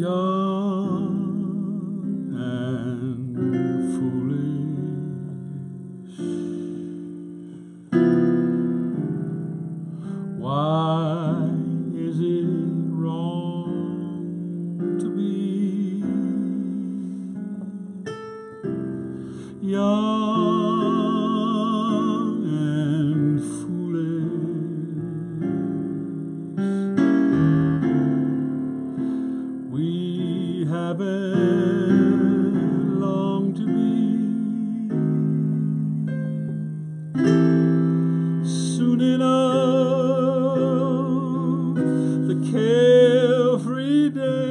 young and foolish. Why Soon enough, the carefree days,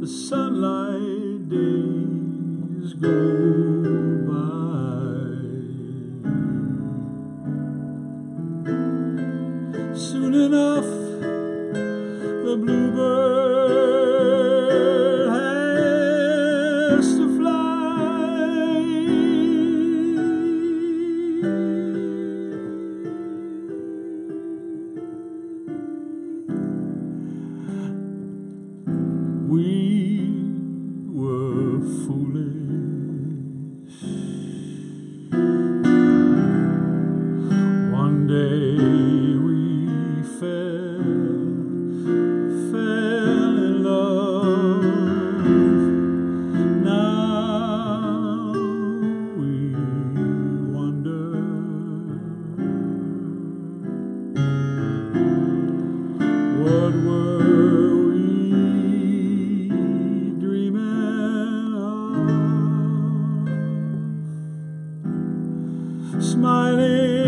the sunlight days go by. Soon enough, the bluebird foolish. smiling.